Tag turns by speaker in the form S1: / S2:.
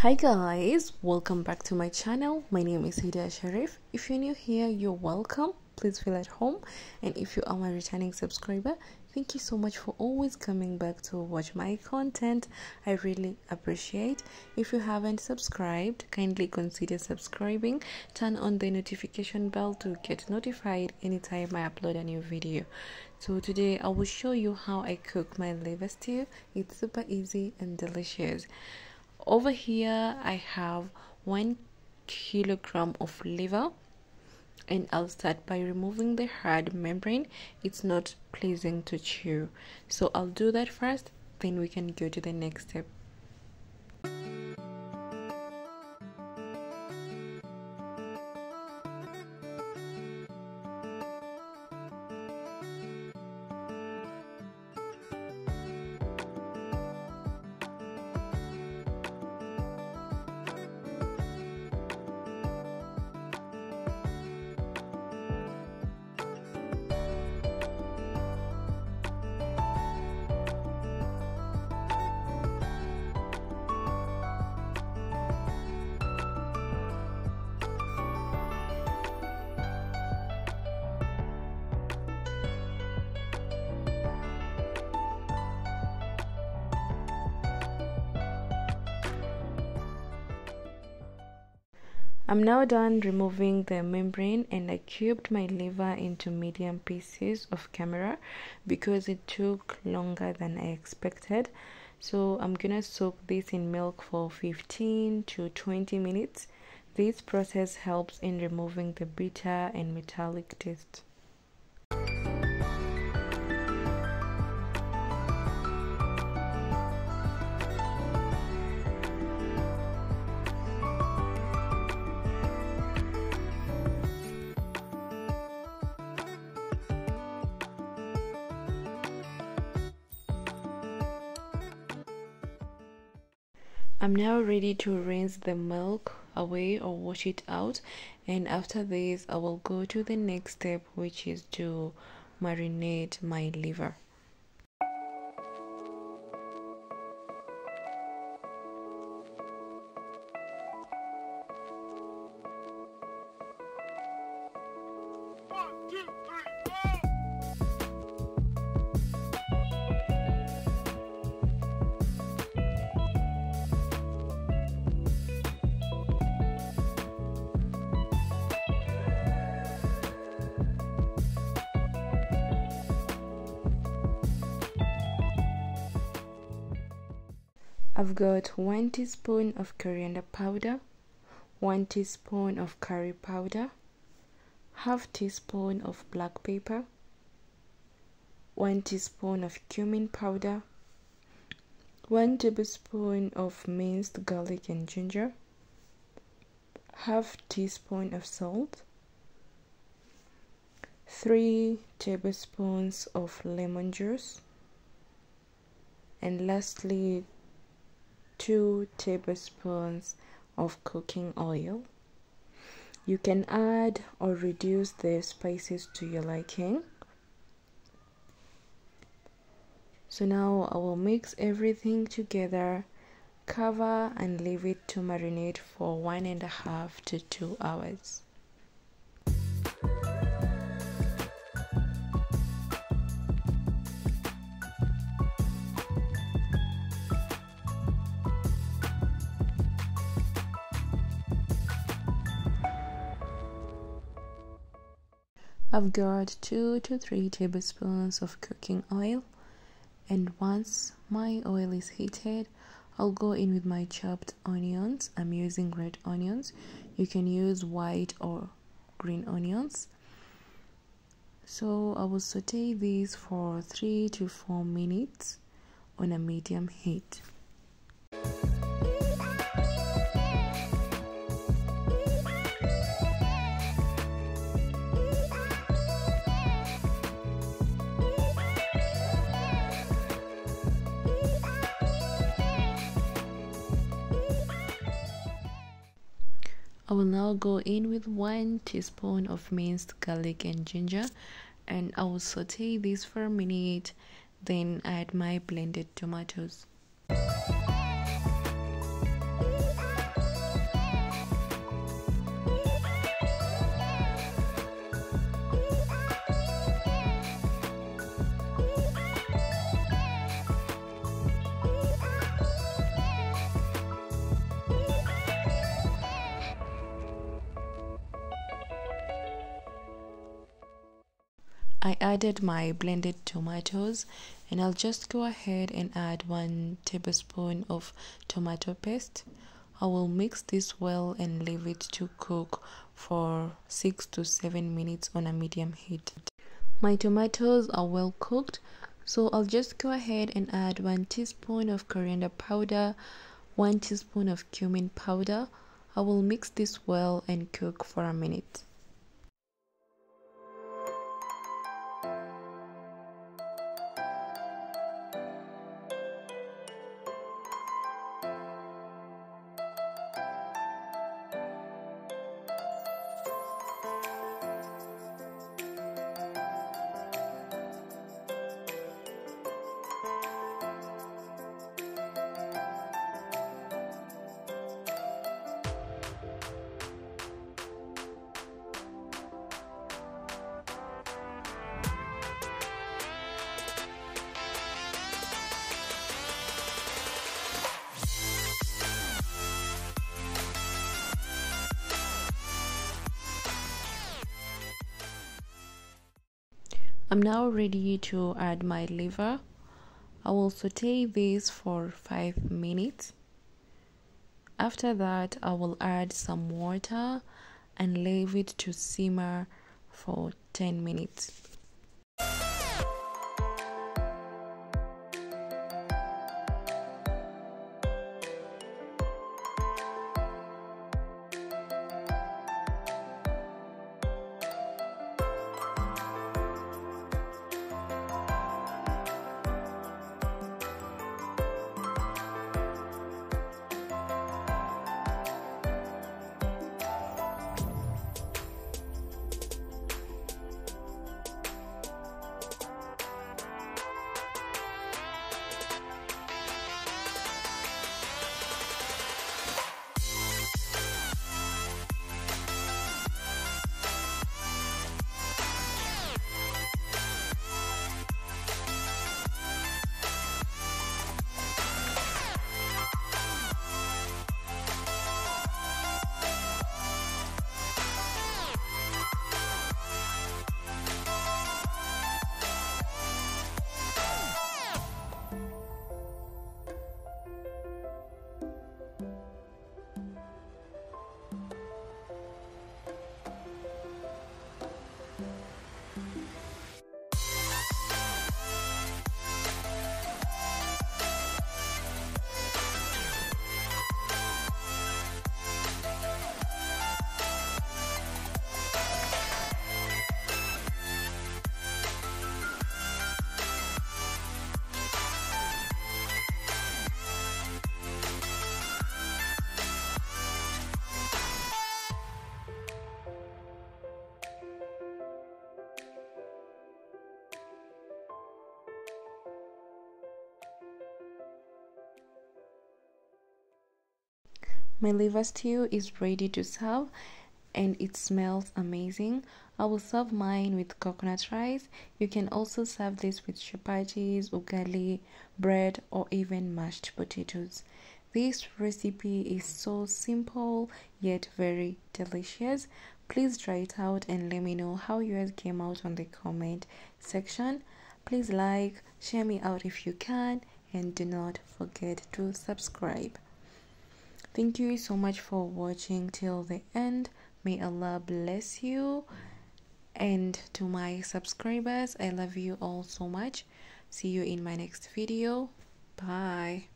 S1: Hi guys, welcome back to my channel. My name is Hidaya Sharif. If you're new here, you're welcome. Please feel at home. And if you are my returning subscriber, thank you so much for always coming back to watch my content. I really appreciate. If you haven't subscribed, kindly consider subscribing. Turn on the notification bell to get notified anytime I upload a new video. So today I will show you how I cook my liver stew. It's super easy and delicious over here i have one kilogram of liver and I'll start by removing the hard membrane. It's not pleasing to chew. So I'll do that first then we can go to the next step I'm now done removing the membrane and I cubed my liver into medium pieces of camera because it took longer than I expected. So I'm gonna soak this in milk for 15 to 20 minutes. This process helps in removing the bitter and metallic taste. I'm now ready to rinse the milk away or wash it out and after this I will go to the next step which is to marinate my liver. I've got 1 teaspoon of coriander powder, 1 teaspoon of curry powder, half teaspoon of black pepper, 1 teaspoon of cumin powder, 1 tablespoon of minced garlic and ginger, half teaspoon of salt, 3 tablespoons of lemon juice, and lastly 2 tablespoons of cooking oil. You can add or reduce the spices to your liking. So now I will mix everything together, cover and leave it to marinate for one and a half to two hours. I've got 2 to 3 tablespoons of cooking oil and once my oil is heated I'll go in with my chopped onions. I'm using red onions. You can use white or green onions. So I will saute these for 3 to 4 minutes on a medium heat I will now go in with one teaspoon of minced garlic and ginger and I will saute this for a minute then add my blended tomatoes. I added my blended tomatoes and I'll just go ahead and add one tablespoon of tomato paste. I will mix this well and leave it to cook for 6 to 7 minutes on a medium heat. My tomatoes are well cooked so I'll just go ahead and add 1 teaspoon of coriander powder, 1 teaspoon of cumin powder. I will mix this well and cook for a minute. I'm now ready to add my liver. I will saute this for 5 minutes. After that, I will add some water and leave it to simmer for 10 minutes. My liver stew is ready to serve and it smells amazing. I will serve mine with coconut rice. You can also serve this with chapatis, ugali, bread or even mashed potatoes. This recipe is so simple yet very delicious. Please try it out and let me know how yours came out on the comment section. Please like, share me out if you can and do not forget to subscribe. Thank you so much for watching till the end. May Allah bless you. And to my subscribers, I love you all so much. See you in my next video. Bye.